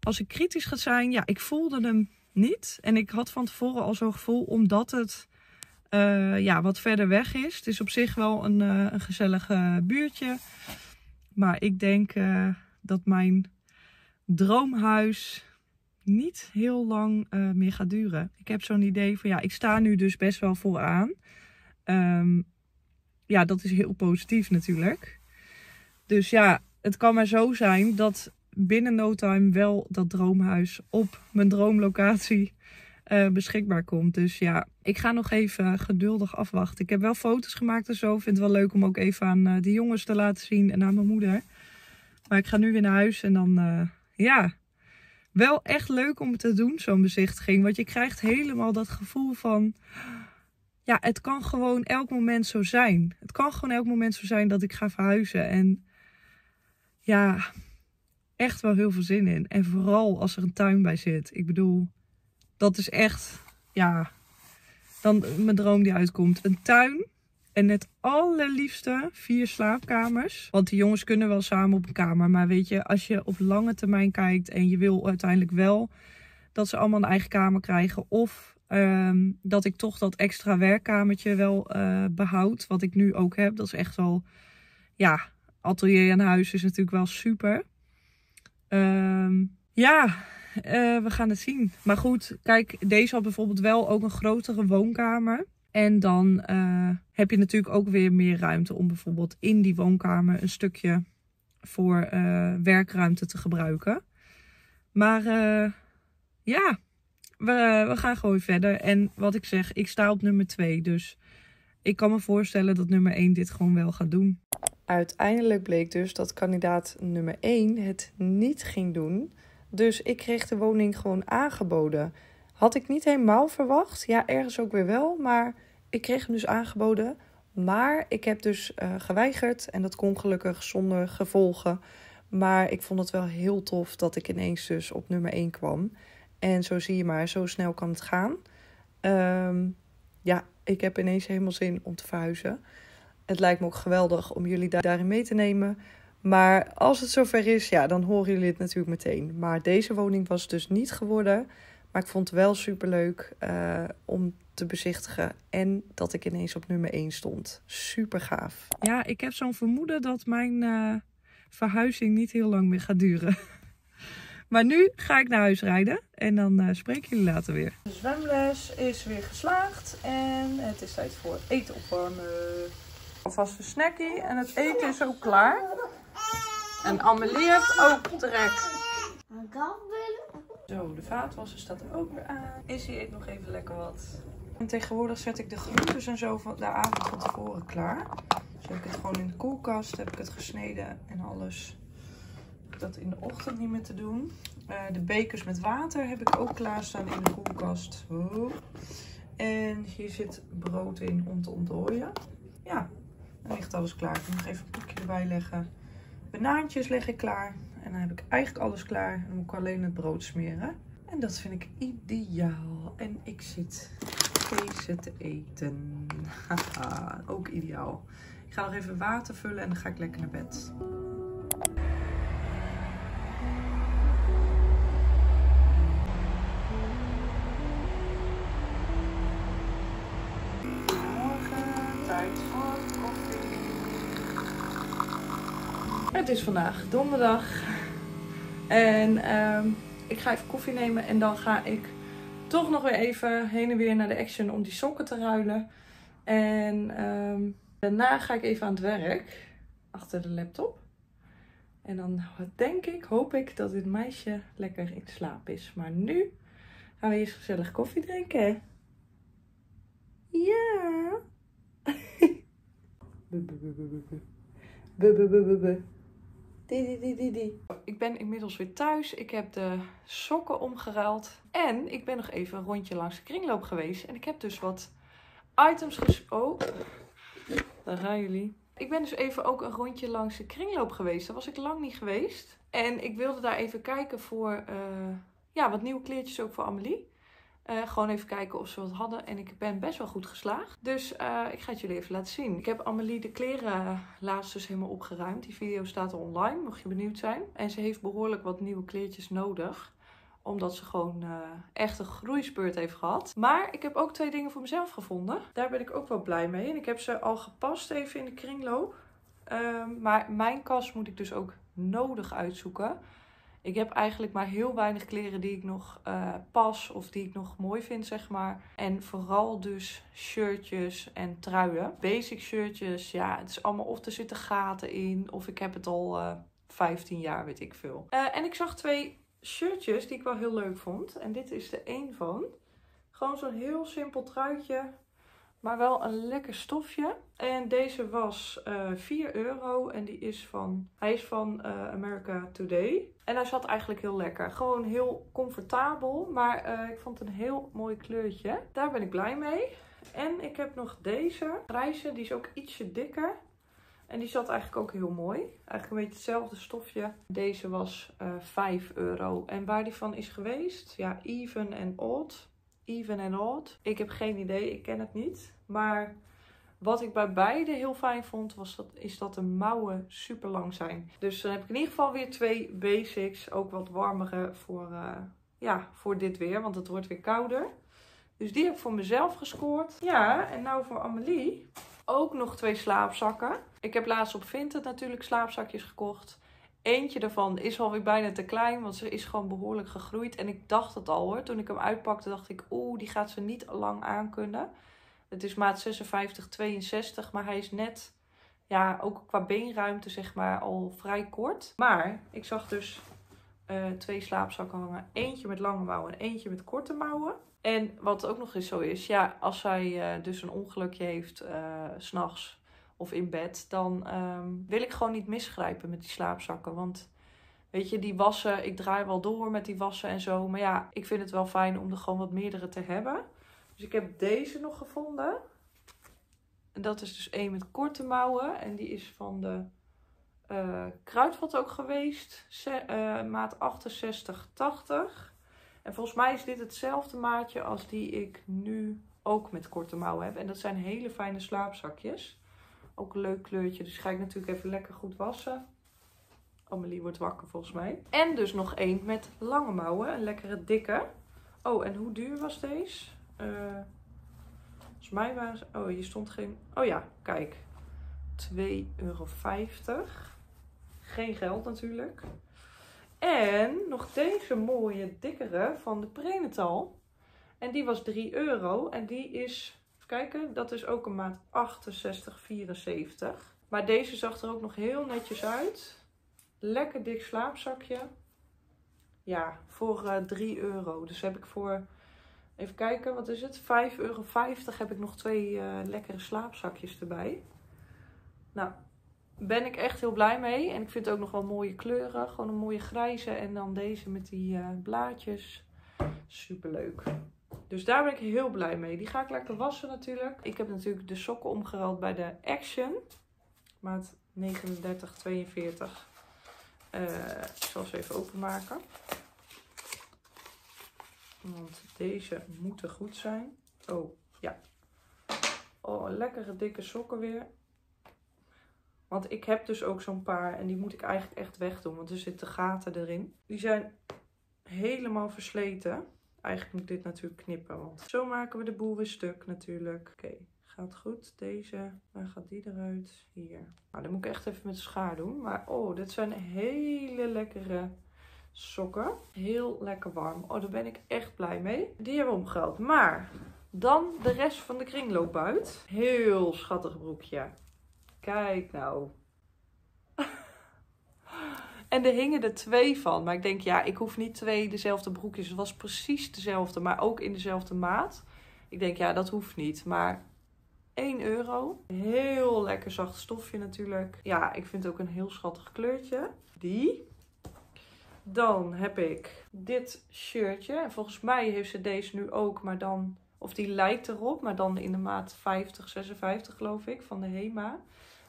als ik kritisch ga zijn, ja, ik voelde hem niet. En ik had van tevoren al zo'n gevoel, omdat het uh, ja, wat verder weg is. Het is op zich wel een, uh, een gezellig uh, buurtje. Maar ik denk dat mijn droomhuis niet heel lang meer gaat duren. Ik heb zo'n idee van ja, ik sta nu dus best wel vooraan. Um, ja, dat is heel positief natuurlijk. Dus ja, het kan maar zo zijn dat binnen no time wel dat droomhuis op mijn droomlocatie uh, beschikbaar komt. Dus ja, ik ga nog even geduldig afwachten. Ik heb wel foto's gemaakt en zo. Vind het wel leuk om ook even aan uh, de jongens te laten zien en aan mijn moeder. Maar ik ga nu weer naar huis en dan, uh, ja, wel echt leuk om te doen, zo'n bezichtiging. Want je krijgt helemaal dat gevoel van, ja, het kan gewoon elk moment zo zijn. Het kan gewoon elk moment zo zijn dat ik ga verhuizen. En ja, echt wel heel veel zin in. En vooral als er een tuin bij zit. Ik bedoel, dat is echt, ja, dan mijn droom die uitkomt. Een tuin en het allerliefste vier slaapkamers. Want die jongens kunnen wel samen op een kamer. Maar weet je, als je op lange termijn kijkt en je wil uiteindelijk wel dat ze allemaal een eigen kamer krijgen. Of um, dat ik toch dat extra werkkamertje wel uh, behoud. Wat ik nu ook heb. Dat is echt wel, ja, atelier en huis is natuurlijk wel super. Um, ja, we gaan het zien. Maar goed, kijk, deze had bijvoorbeeld wel ook een grotere woonkamer. En dan uh, heb je natuurlijk ook weer meer ruimte om bijvoorbeeld in die woonkamer een stukje voor uh, werkruimte te gebruiken. Maar ja, we, we gaan gewoon verder. En wat ik zeg, ik sta op nummer 2. Dus ik kan me voorstellen dat nummer 1 dit gewoon wel gaat doen. Uiteindelijk bleek dus dat kandidaat nummer 1 het niet ging doen. Dus ik kreeg de woning gewoon aangeboden. Had ik niet helemaal verwacht. Ja, ergens ook weer wel. Maar ik kreeg hem dus aangeboden. Maar ik heb dus uh, geweigerd. En dat kon gelukkig zonder gevolgen. Maar ik vond het wel heel tof dat ik ineens dus op nummer 1 kwam. En zo zie je maar, zo snel kan het gaan. Um, ja, ik heb ineens helemaal zin om te verhuizen. Het lijkt me ook geweldig om jullie daarin mee te nemen. Maar als het zover is, ja, dan horen jullie het natuurlijk meteen. Maar deze woning was dus niet geworden. Maar ik vond het wel superleuk uh, om te bezichtigen. En dat ik ineens op nummer 1 stond. Super gaaf. Ja, ik heb zo'n vermoeden dat mijn uh, verhuizing niet heel lang meer gaat duren. Maar nu ga ik naar huis rijden en dan uh, spreek ik jullie later weer. De zwemles is weer geslaagd en het is tijd voor eten opwarmen. Alvast een snackie en het eten is ook klaar. En Amelie heeft ook trek. Zo, de vaatwasser staat er ook weer aan. Izzy eet nog even lekker wat. En tegenwoordig zet ik de groentes en zo van de avond van tevoren klaar. Dus heb ik het gewoon in de koelkast, heb ik het gesneden en alles. Dat in de ochtend niet meer te doen. Uh, de bekers met water heb ik ook klaarstaan in de koelkast. Oh. En hier zit brood in om te ontdooien. Ja, dan ligt alles klaar. Ik moet nog even een pakje erbij leggen. Banaantjes leg ik klaar. En dan heb ik eigenlijk alles klaar. Dan moet ik alleen het brood smeren. En dat vind ik ideaal. En ik zit deze te eten. Haha, ook ideaal. Ik ga nog even water vullen en dan ga ik lekker naar bed. Is vandaag donderdag. En um, ik ga even koffie nemen. En dan ga ik toch nog weer even heen en weer naar de Action om die sokken te ruilen. En um, daarna ga ik even aan het werk. Achter de laptop. En dan denk ik, hoop ik dat dit meisje lekker in slaap is. Maar nu gaan we eerst gezellig koffie drinken. Ja. Bu, bu, bu, bu, bu, bu. Bu, bu, bu, bu, bu. Di, di, di, di, di. Ik ben inmiddels weer thuis. Ik heb de sokken omgeruild. En ik ben nog even een rondje langs de kringloop geweest. En ik heb dus wat items ges... Oh, daar gaan jullie. Ik ben dus even ook een rondje langs de kringloop geweest. Daar was ik lang niet geweest. En ik wilde daar even kijken voor eh, ja, wat nieuwe kleertjes ook voor Amelie. Eh, gewoon even kijken of ze wat hadden. En ik ben best wel goed geslaagd. Dus eh, ik ga het jullie even laten zien. Ik heb Amelie de kleren laatst dus helemaal opgeruimd. Die video staat online, mocht je benieuwd zijn. En ze heeft behoorlijk wat nieuwe kleertjes nodig. Omdat ze gewoon uh, echt een groeispeurt heeft gehad. Maar ik heb ook twee dingen voor mezelf gevonden. Daar ben ik ook wel blij mee. En ik heb ze al gepast even in de kringloop. Ehm, maar mijn kast moet ik dus ook nodig uitzoeken. Ik heb eigenlijk maar heel weinig kleren die ik nog uh, pas of die ik nog mooi vind, zeg maar. En vooral dus shirtjes en truien. Basic shirtjes, ja, het is allemaal of er zitten gaten in of ik heb het al uh, 15 jaar, weet ik veel. Uh, en ik zag twee shirtjes die ik wel heel leuk vond. En dit is er één van. Gewoon zo'n heel simpel truitje maar wel een lekker stofje. En deze was uh, eh, 4 euro en die is van, hij is van America Today. En hij zat eigenlijk heel lekker. Gewoon heel comfortabel, maar uh, ik vond het een heel mooi kleurtje. Daar ben ik blij mee. En ik heb nog deze grijze, die is ook ietsje dikker. En die zat eigenlijk ook heel mooi. Eigenlijk een beetje hetzelfde stofje. Deze was 5 euro. En waar die van is geweest? Ja, even en odd even en odd. Ik heb geen idee, ik ken het niet. Maar wat ik bij beide heel fijn vond, was dat, is dat de mouwen super lang zijn. Dus dan heb ik in ieder geval weer twee basics. Ook wat warmere voor, uh, ja, voor dit weer, want het wordt weer kouder. Dus die heb ik voor mezelf gescoord. Ja, en nou voor Amelie. Ook nog twee slaapzakken. Ik heb laatst op Vinted natuurlijk slaapzakjes gekocht. Eentje daarvan is alweer bijna te klein, want ze is gewoon behoorlijk gegroeid. En ik dacht het al hoor. Toen ik hem uitpakte dacht ik, oeh, die gaat ze niet lang aankunnen. Het is maat 56, 62, maar hij is net, ja, ook qua beenruimte zeg maar, al vrij kort. Maar ik zag dus uh, twee slaapzakken hangen. Eentje met lange mouwen en eentje met korte mouwen. En wat ook nog eens zo is, ja, als zij uh, dus een ongelukje heeft uh, s'nachts of in bed, dan um, wil ik gewoon niet misgrijpen met die slaapzakken. Want weet je, die wassen, ik draai wel door met die wassen en zo. Maar ja, ik vind het wel fijn om er gewoon wat meerdere te hebben. Dus ik heb deze nog gevonden. En dat is dus één met korte mouwen. En die is van de uh, Kruidvat ook geweest. Se uh, maat 68, 80. En volgens mij is dit hetzelfde maatje als die ik nu ook met korte mouwen heb. En dat zijn hele fijne slaapzakjes. Ook een leuk kleurtje. Dus ga ik natuurlijk even lekker goed wassen. Amelie wordt wakker volgens mij. En dus nog één met lange mouwen. Een lekkere dikke. Oh, en hoe duur was deze? Uh, volgens mij was... Oh, hier stond geen... Oh ja, kijk. 2,50 euro. Geen geld natuurlijk. En nog deze mooie dikkere van de Prenatal. En die was 3 euro. En die is kijken, dat is ook een maat 68, 74. Maar deze zag er ook nog heel netjes uit. Lekker dik slaapzakje. Ja, voor uh, 3 euro. Dus heb ik voor, even kijken, wat is het? 5,50 euro heb ik nog twee uh, lekkere slaapzakjes erbij. Nou, ben ik echt heel blij mee. En ik vind het ook nog wel mooie kleuren. Gewoon een mooie grijze en dan deze met die uh, blaadjes. Super leuk. Dus daar ben ik heel blij mee. Die ga ik lekker wassen natuurlijk. Ik heb natuurlijk de sokken omgeruild bij de Action. Maat 39, 42. Uh, ik zal ze even openmaken. Want deze moeten goed zijn. Oh, ja. Oh, lekkere dikke sokken weer. Want ik heb dus ook zo'n paar en die moet ik eigenlijk echt wegdoen. Want er zitten gaten erin. Die zijn helemaal versleten. Eigenlijk moet ik dit natuurlijk knippen, want zo maken we de boel weer stuk natuurlijk. Oké, gaat goed. Deze, waar gaat die eruit? Hier. Nou, dan moet ik echt even met schaar doen. Maar oh, dit zijn hele lekkere sokken. Heel lekker warm. Oh, daar ben ik echt blij mee. Die hebben we omgehaald. Maar dan de rest van de kringloopbuit. Heel schattig broekje. Kijk nou. En er hingen er twee van. Maar ik denk, ja, ik hoef niet twee dezelfde broekjes. Het was precies dezelfde, maar ook in dezelfde maat. Ik denk, ja, dat hoeft niet. Maar 1 euro. Heel lekker zacht stofje natuurlijk. Ja, ik vind het ook een heel schattig kleurtje. Die. Dan heb ik dit shirtje. En volgens mij heeft ze deze nu ook, maar dan... Of die lijkt erop, maar dan in de maat 50, 56 geloof ik, van de HEMA.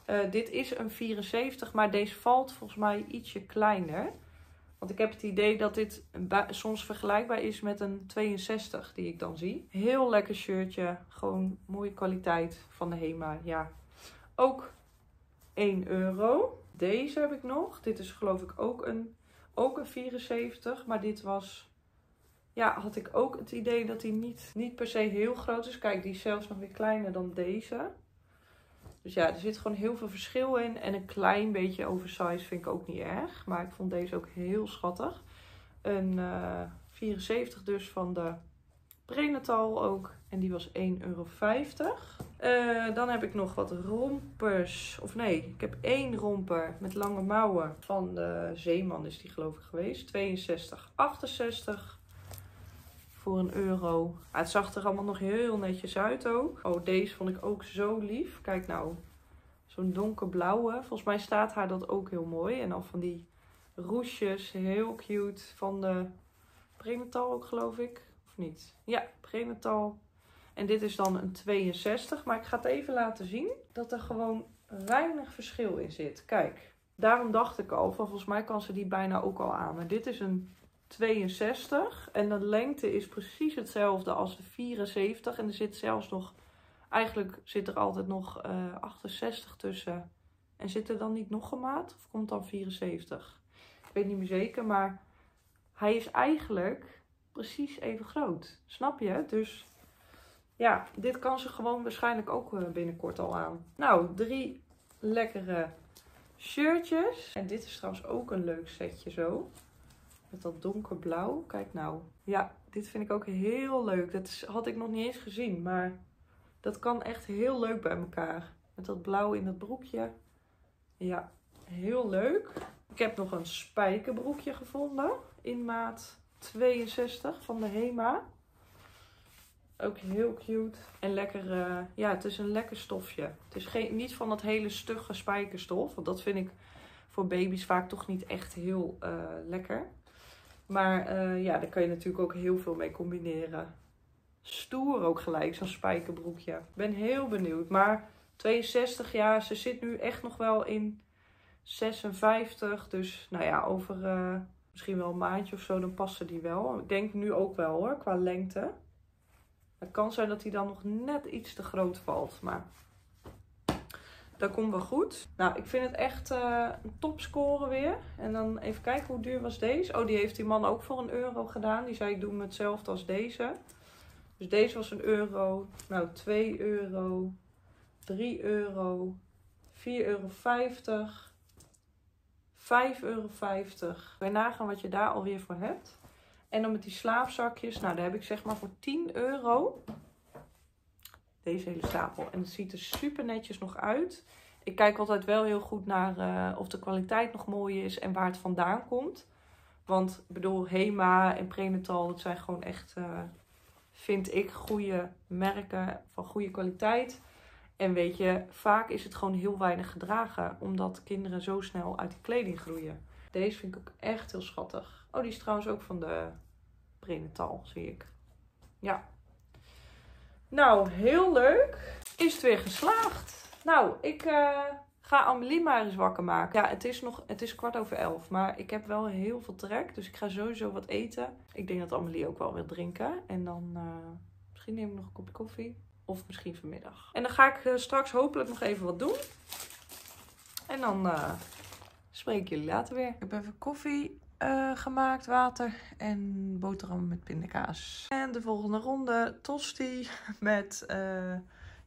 Uh, dit is een 74, maar deze valt volgens mij ietsje kleiner. Want ik heb het idee dat dit soms vergelijkbaar is met een 62 die ik dan zie. Heel lekker shirtje. Gewoon mooie kwaliteit van de HEMA. Ja, ook 1 euro. Deze heb ik nog. Dit is geloof ik ook een, ook een 74. Maar dit was... Ja, had ik ook het idee dat die niet, niet per se heel groot is. Kijk, die is zelfs nog weer kleiner dan deze. Dus ja, er zit gewoon heel veel verschil in. En een klein beetje oversized vind ik ook niet erg. Maar ik vond deze ook heel schattig. Een uh, eh, 74 dus van de prenatal ook. En die was 1,50 euro. Uh, dan heb ik nog wat rompers. Of nee, ik heb één romper met lange mouwen. Van de Zeeman is die geloof ik geweest. 62,68 voor een euro. het zag er allemaal nog heel netjes uit ook. Oh, deze vond ik ook zo lief. Kijk nou, zo'n donkerblauwe. Volgens mij staat haar dat ook heel mooi. En dan van die roesjes, heel cute. Van de prenatal ook geloof ik. Of niet? Ja, prenatal. En dit is dan een 62. Maar ik ga het even laten zien dat er gewoon weinig verschil in zit. Kijk, daarom dacht ik al van volgens mij kan ze die bijna ook al aan. Maar dit is een 62. En de lengte is precies hetzelfde als de 74. En er zit zelfs nog, eigenlijk zit er altijd nog uh, eh, 68 tussen. En zit er dan niet nog een maat? Of komt dan 74? Ik weet niet meer zeker, maar hij is eigenlijk precies even groot. Snap je? Dus ja, dit kan ze gewoon waarschijnlijk ook eh, binnenkort al aan. Nou, drie lekkere shirtjes. En dit is trouwens ook een leuk setje zo. Met dat donkerblauw. Kijk nou. Ja, dit vind ik ook heel leuk. Dat had ik nog niet eens gezien. Maar dat kan echt heel leuk bij elkaar. Met dat blauw in het broekje. Ja, heel leuk. Ik heb nog een spijkerbroekje gevonden. In maat 62 van de Hema. Ook heel cute. En lekker, uh, ja, het is een lekker stofje. Het is geen, niet van dat hele stugge spijkerstof. Want dat vind ik voor baby's vaak toch niet echt heel uh, lekker. Maar uh, ja, daar kan je natuurlijk ook heel veel mee combineren. Stoer ook gelijk, zo'n spijkerbroekje. Ik ben heel benieuwd. Maar 62 jaar, ze zit nu echt nog wel in 56. Dus nou ja, over misschien wel een maandje of zo, dan passen die wel. Ik denk nu ook wel hoor, qua lengte. Het kan zijn dat hij dan nog net iets te groot valt. Maar dat komt wel goed. Nou, ik vind het echt uh, een topscore weer. En dan even kijken hoe duur was deze. Oh, die heeft die man ook voor een euro gedaan. Die zei ik doe me hetzelfde als deze. Dus deze was een euro. Nou, 2 euro. 3 euro. 4,50 euro. 5,50 euro. Kan je nagaan wat je daar alweer voor hebt. En dan met die slaapzakjes. Nou, daar heb ik zeg maar voor 10 euro deze hele stapel. En het ziet er super netjes nog uit. Ik kijk altijd wel heel goed naar uh, of de kwaliteit nog mooi is en waar het vandaan komt. Want ik bedoel, Hema en Prenatal, dat zijn gewoon echt, uh, vind ik, goede merken van goede kwaliteit. En weet je, vaak is het gewoon heel weinig gedragen, omdat kinderen zo snel uit de kleding groeien. Deze vind ik ook echt heel schattig. Oh, die is trouwens ook van de Prenatal, zie ik. Ja, nou, heel leuk. Is het weer geslaagd. Nou, ik uh, ga Amelie maar eens wakker maken. Ja, het is nog het is kwart over elf. Maar ik heb wel heel veel trek. Dus ik ga sowieso wat eten. Ik denk dat Amelie ook wel wil drinken. En dan uh, misschien neem ik nog een kopje koffie. Of misschien vanmiddag. En dan ga ik uh, straks hopelijk nog even wat doen. En dan spreek ik jullie later weer. Ik heb even koffie uh, gemaakt, water en boterham met pindakaas. En de volgende ronde tosti met uh,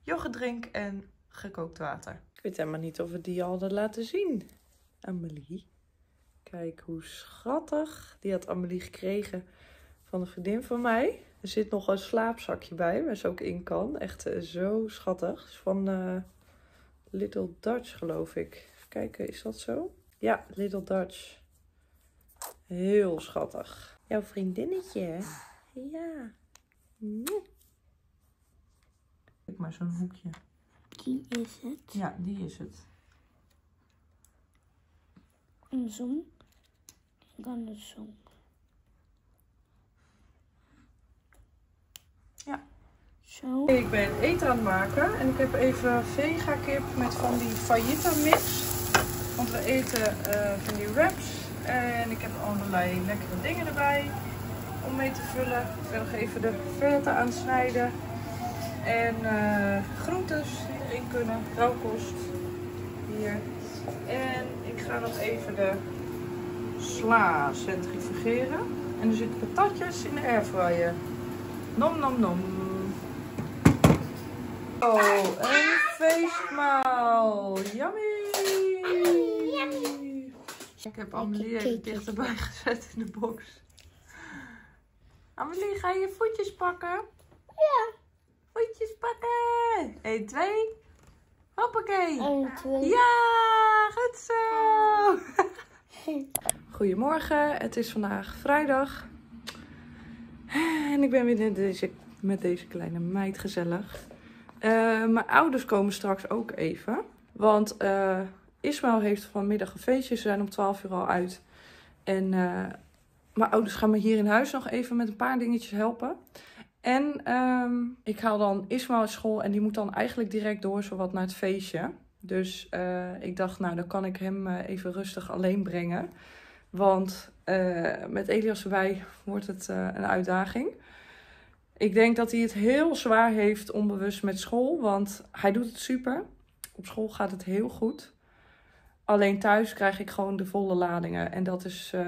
yoghurtdrink en gekookt water. Ik weet helemaal niet of we die al hadden laten zien. Amelie. Kijk hoe schattig. Die had Amelie gekregen van een vriendin van mij. Er zit nog een slaapzakje bij, waar ze ook in kan. Echt uh, zo schattig. Van uh, Little Dutch, geloof ik. Even kijken, is dat zo? Ja, Little Dutch. Heel schattig. Jouw vriendinnetje, Ja. Kijk maar, zo'n hoekje. Die is het. Ja, die is het. Een zon. En dan de zon. Zo. Ik ben eten aan het maken en ik heb even vega kip met van die fajita mix. Want we eten eh, van die wraps en ik heb allerlei lekkere dingen erbij om mee te vullen. Ik ben nog even de verte aan het snijden en eh groentes die erin kunnen, rauwkost hier. En ik ga nog even de sla centrifugeren. En er zitten patatjes in de airfryer. Nom nom nom. Oh, een feestmaal. Yummy. Ik heb Amelie even dichterbij gezet in de box. Amelie, ga je je voetjes pakken? Ja. Voetjes pakken. 1, 2. Hoppakee. En twee. Ja, goed zo. Goedemorgen, het is vandaag vrijdag. En ik ben weer in deze, met deze kleine meid gezellig. Eh, mijn ouders komen straks ook even. Want eh Ismaël heeft vanmiddag een feestje. Ze zijn om 12 uur al uit. En eh, mijn ouders gaan me hier in huis nog even met een paar dingetjes helpen. En ehm, ik haal dan Ismaël uit school en die moet dan eigenlijk direct door zowat naar het feestje. Dus ik dacht, nou dan kan ik hem even rustig alleen brengen. Want met Elias erbij wordt het een uitdaging. Ik denk dat hij het heel zwaar heeft onbewust met school, want hij doet het super. Op school gaat het heel goed. Alleen thuis krijg ik gewoon de volle ladingen. En dat is, eh,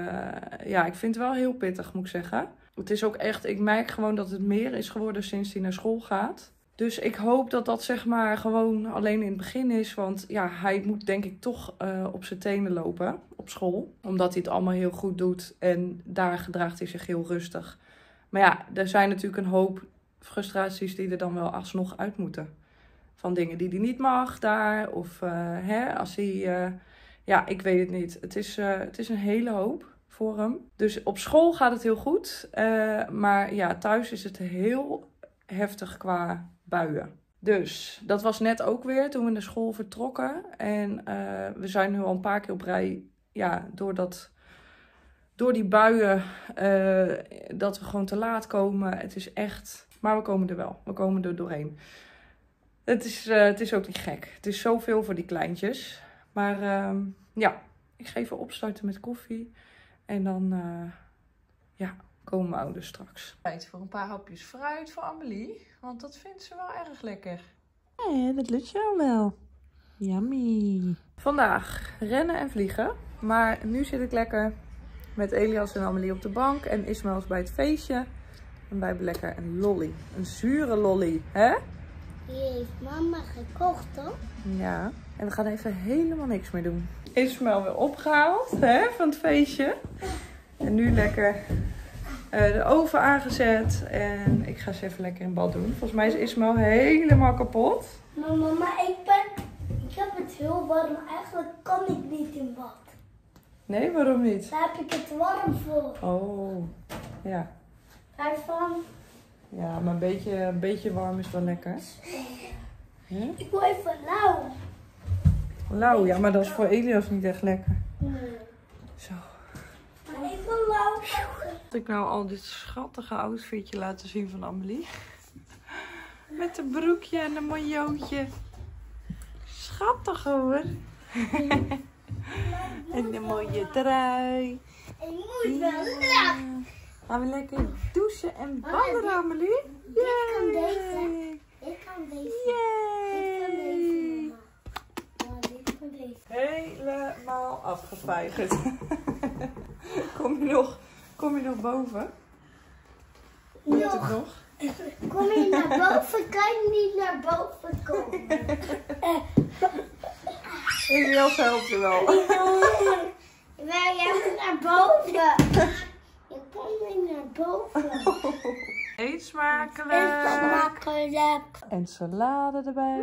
ja, ik vind het wel heel pittig, moet ik zeggen. Het is ook echt, ik merk gewoon dat het meer is geworden sinds hij naar school gaat. Dus ik hoop dat dat zeg maar gewoon alleen in het begin is. Want ja, hij moet denk ik toch eh, op zijn tenen lopen op school. Omdat hij het allemaal heel goed doet. En daar gedraagt hij zich heel rustig. Maar ja, er zijn natuurlijk een hoop frustraties die er dan wel alsnog uit moeten. Van dingen die hij niet mag daar. Of eh, hè, als hij... eh, ja, ik weet het niet. Het is, eh, het is een hele hoop voor hem. Dus op school gaat het heel goed. maar ja, thuis is het heel heftig qua buien. Dus dat was net ook weer toen we naar school vertrokken. En we zijn nu al een paar keer op rij, ja, door, dat, door die buien, eh, dat we gewoon te laat komen. Het is echt, maar we komen er wel. We komen er doorheen. Het is, eh, het is ook niet gek. Het is zoveel voor die kleintjes. Maar ehm, ja, ik ga even opstarten met koffie. En dan, eh, ja, komen mijn ouders straks. Tijd voor een paar hapjes fruit voor Amelie. Want dat vindt ze wel erg lekker. Ja, dat lukt jou wel. Yummy. Vandaag rennen en vliegen. Maar nu zit ik lekker met Elias en Amelie op de bank. En Ismael is bij het feestje. En wij hebben lekker een lolly. Een zure lolly, hè? Die heeft mama gekocht, toch? Ja. En we gaan even helemaal niks meer doen. Ismael weer opgehaald hè, van het feestje. En nu lekker eh, de oven aangezet. En ik ga ze even lekker in bad doen. Volgens mij is Ismael helemaal kapot. Maar mama, ik ben... Ik heb het heel warm. Eigenlijk kan ik niet in bad. Nee, waarom niet? Daar heb ik het warm voor. Oh, ja. Daarvan... Ja, maar een beetje, een beetje warm is wel lekker. Ik wil even lauw. Lauw, ja, maar dat is voor Elias niet echt lekker. Nee. Zo. Maar even lauw. Had ik nou al dit schattige outfitje laten zien van Amelie? Met een broekje en een majootje. Schattig hoor. en een mooie trui. Ik moet wel. Ja. Gaan we lekker douchen en badderen, Amelie? Dit kan deze. Ik kan deze. Dit kan deze, Yay! kan. Helemaal afgeveigerd. Kom je nog, kom je nog boven? Moet het Nog. nog? Kom je naar boven, kan je niet naar boven komen. Elias helpt je wel. Wil jij moet naar boven? Je komt niet naar boven. Eet smakelijk. dat makkelijk? En salade erbij.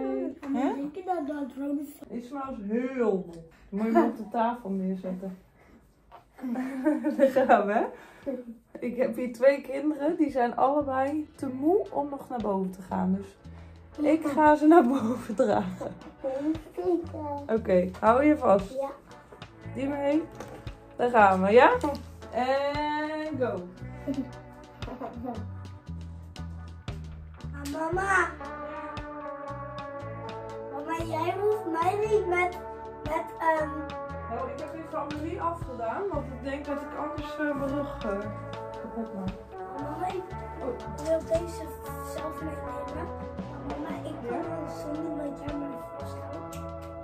Hè? Denk je dat dat rode is heel moet je hem op de tafel neerzetten. Daar gaan we. Ik heb hier twee kinderen. Die zijn allebei te moe om nog naar boven te gaan. Dus Ik ga ze naar boven dragen. Oké, hou je vast. Ja. Die mee. Daar gaan we, ja? En go. Ah, Mama. Mama, jij hoeft mij niet met, met, ehm, Nou, ik heb even Amelie afgedaan, want ik denk dat ik anders eh, mijn rug eh, kapot maak. mama, ik wil deze zelf meenemen. Mama, ik kan dan zonder dat jij mij vasthoudt.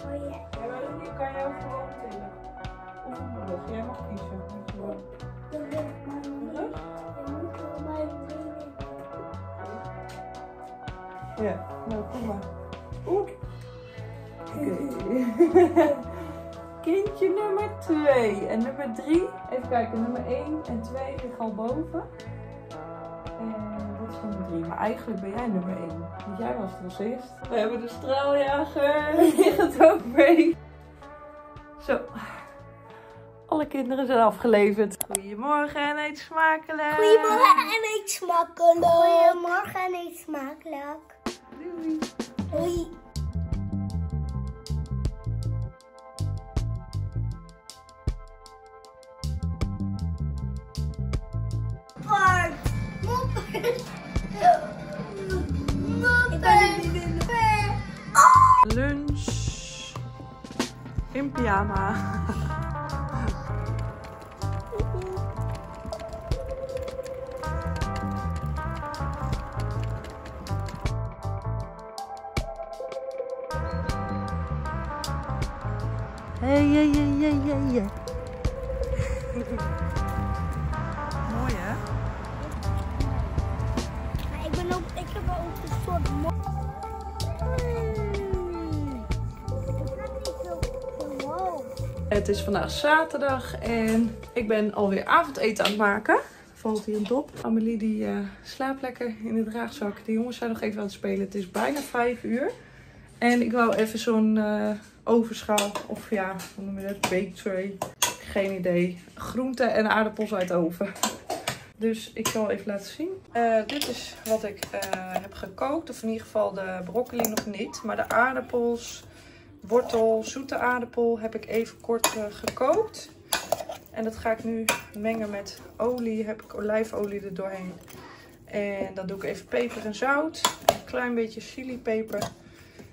Oh ja. Ja, maar die kan jij ook gewoon tillen. Of op mijn rug. Jij mag kiezen. Je wel. Wil ik maar Mijn rug? Je moet wel mij meenemen. Ja, nou kom maar. Oeh. Oké. Kindje nummer 2 en nummer 3. Even kijken, nummer 1 en 2 liggen al boven. En dit is nummer 3. Maar eigenlijk ben jij nummer 1. Want jij was er als eerst. We hebben de straaljager. Die gaat ook mee. Zo. Alle kinderen zijn afgeleverd. Goedemorgen en eet smakelijk. Goedemorgen en eet smakelijk. Goedemorgen en eet smakelijk. Doei. Hoi. Moppert. Moppert. Lunch in pyjama. Hey, hey, hey, hey, hey, hey. Het is vandaag zaterdag en ik ben alweer avondeten aan het maken. Valt hier een dop. Amelie die eh, slaapt lekker in de draagzak. De jongens zijn nog even aan het spelen. Het is bijna vijf uur. En ik wou even zo'n eh, ovenschaal of ja, hoe noem je dat? Bake tray. Geen idee. Groenten en aardappels uit de oven. Dus ik zal even laten zien. Eh, dit is wat ik eh, heb gekookt. Of in ieder geval de broccoli nog niet. Maar de aardappels, wortel, zoete aardappel heb ik even kort eh, gekookt. En dat ga ik nu mengen met olie. Heb ik olijfolie er doorheen. En dan doe ik even peper en zout. Een klein beetje chilipeper.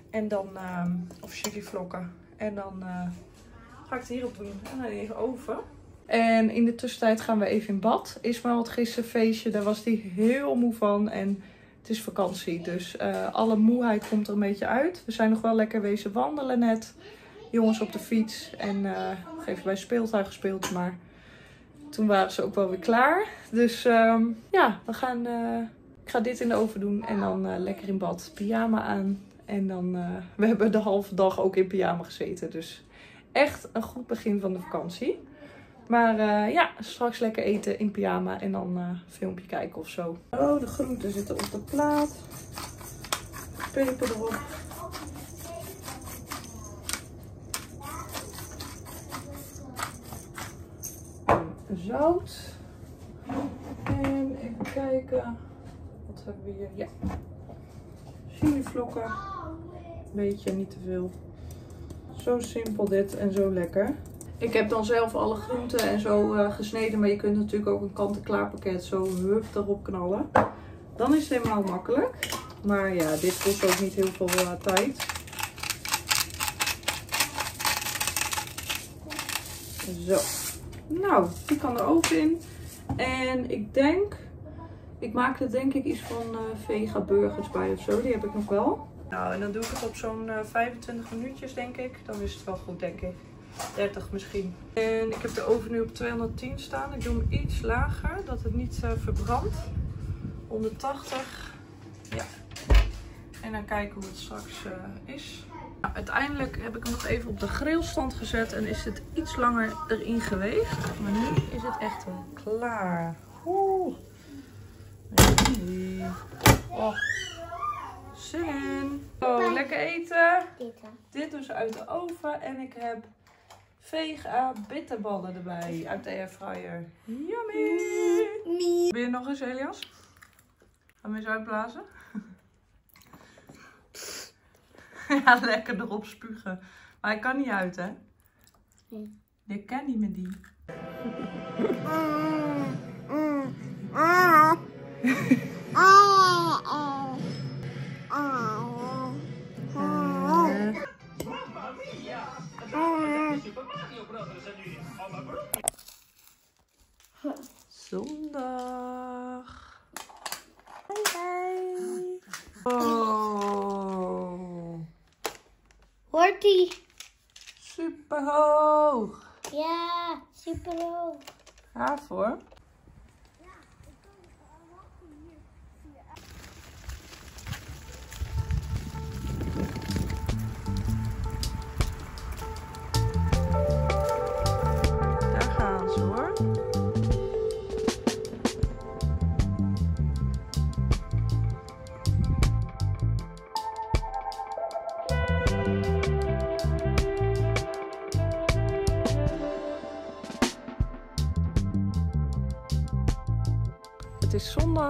En dan, ehm of chilivlokken. En dan ga ik het hierop doen. En dan even oven. En in de tussentijd gaan we even in bad. Ismael had gisteren feestje. Daar was hij heel moe van. En het is vakantie. Dus eh, alle moeheid komt er een beetje uit. We zijn nog wel lekker wezen wandelen net. Jongens op de fiets. En eh, even bij speeltuig gespeeld. Maar toen waren ze ook wel weer klaar. Dus ehm, ja, we gaan, eh, ik ga dit in de oven doen. En dan lekker in bad. Pyjama aan. En dan, we hebben de halve dag ook in pyjama gezeten. Dus echt een goed begin van de vakantie. Maar eh, ja, straks lekker eten in pyjama en dan eh, een filmpje kijken of zo. Oh, de groenten zitten op de plaat. Peper erop. En zout. En even kijken. Wat hebben we hier? Ja. Chilivlokken. Beetje, niet te veel. Zo simpel dit en zo lekker. Ik heb dan zelf alle groenten en zo eh, gesneden. Maar je kunt natuurlijk ook een kant-en-klaar pakket zo hup erop knallen. Dan is het helemaal makkelijk. Maar ja, dit kost ook niet heel veel eh, tijd. Zo. Nou, die kan er ook in. En ik denk, ik maak er denk ik iets van eh, vega burgers bij of zo. Die heb ik nog wel. Nou, en dan doe ik het op zo'n eh, 25 minuutjes denk ik. Dan is het wel goed denk ik. 30 misschien. En ik heb de oven nu op 210 staan. Ik doe hem iets lager, dat het niet eh, verbrandt. 180. Ja. En dan kijken hoe het straks eh, is. Nou, uiteindelijk heb ik hem nog even op de grillstand gezet en is het iets langer erin geweest. Maar nu is het echt klaar. Oeh. Nee. Oh. Zin in. Oh, lekker eten. Dit. Dit dus uit de oven en ik heb vega bitterballen erbij uit de airfryer. Yummy! Mie. Wil je nog eens, Elias? Gaan we eens uitblazen? ja, lekker erop spugen. Maar hij kan niet uit, hè? Nee. Je kan niet met die. Zondag. Hey, hey. Oh, Hoort ie? super hoog. Ja, super hoog. Gaaf hoor.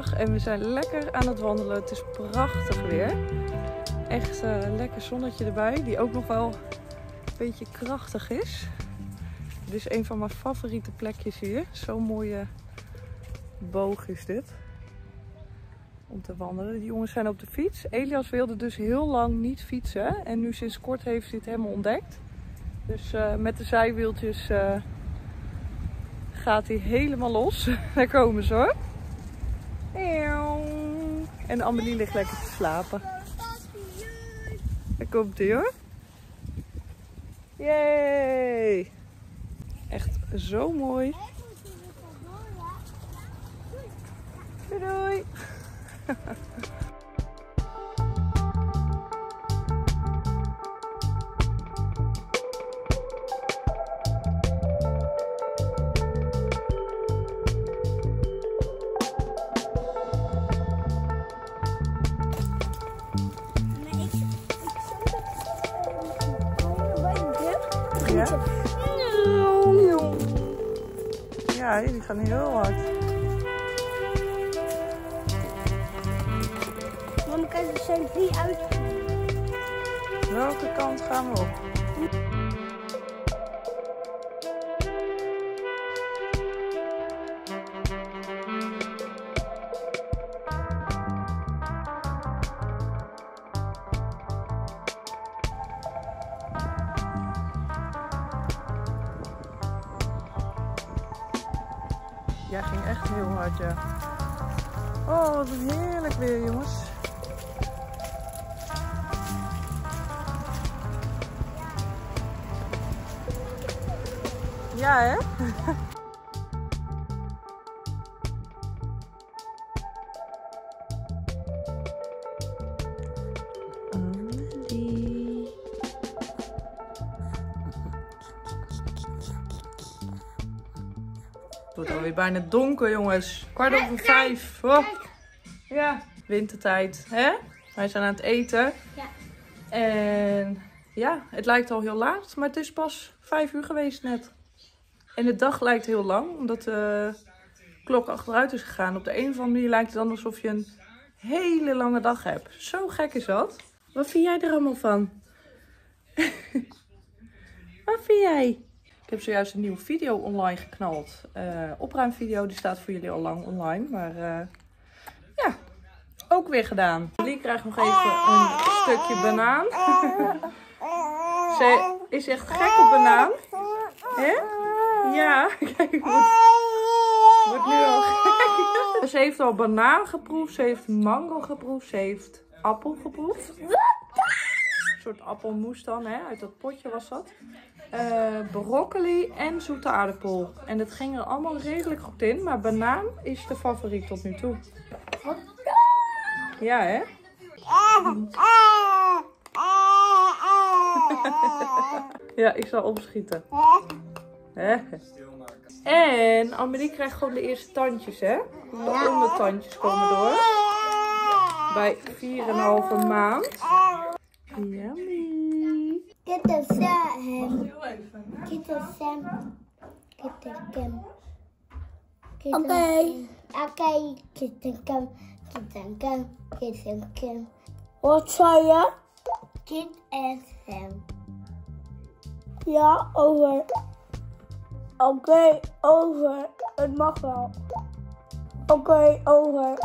En we zijn lekker aan het wandelen. Het is prachtig weer. Echt eh, lekker zonnetje erbij, die ook nog wel een beetje krachtig is. Dit is een van mijn favoriete plekjes hier. Zo'n mooie boog is dit. Om te wandelen. Die jongens zijn op de fiets. Elias wilde dus heel lang niet fietsen. En nu sinds kort heeft hij het helemaal ontdekt. Dus eh, met de zijwieltjes eh, gaat hij helemaal los. Daar komen ze hoor. En Amelie ligt lekker te slapen. Daar komt hij hoor. Yay! Echt zo mooi. Doei doei! Ja, die gaan heel hard. Mama, kijk, er zijn drie uit. Welke kant gaan we op? Bijna donker, jongens. Kwart over vijf. Oh. Ja, wintertijd, hè? Wij zijn aan het eten. Ja. En ja, het lijkt al heel laat, maar het is pas vijf uur geweest net. En de dag lijkt heel lang, omdat de klok achteruit is gegaan. Op de een of andere manier lijkt het dan alsof je een hele lange dag hebt. Zo gek is dat. Wat vind jij er allemaal van? Wat vind jij? Ik heb zojuist een nieuwe video online geknald. Eh opruimvideo, die staat voor jullie al lang online. Maar eh, ja, ook weer gedaan. Lee krijgt nog even een stukje banaan. Ze is echt gek op banaan. Hè? Ja, kijk, wordt, wordt nu al gek. Ze heeft al banaan geproefd, ze heeft mango geproefd, ze heeft appel geproefd. Een soort appelmoes dan, hè? uit dat potje was dat. Eh, broccoli en zoete aardappel. En dat ging er allemaal redelijk goed in, maar banaan is de favoriet tot nu toe. Ja, hè? Ja, ik zal opschieten. En Amelie krijgt gewoon de eerste tandjes, hè? De ondertandjes komen door. Bij 4,5 maand. Yummy. The Sam. The Sam. The Cam. Oké. Oké. Get the Cam. Get the Cam. Wat zei je? Kid FM. Ja, over. Oké, over. Het mag wel. Oké, over.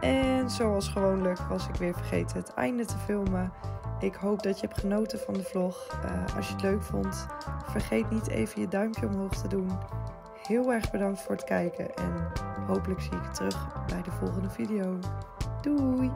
En zoals gewoonlijk was ik weer vergeten het einde te filmen. Ik hoop dat je hebt genoten van de vlog. Eh, als je het leuk vond, vergeet niet even je duimpje omhoog te doen. Heel erg bedankt voor het kijken en hopelijk zie ik je terug bij de volgende video. Doei!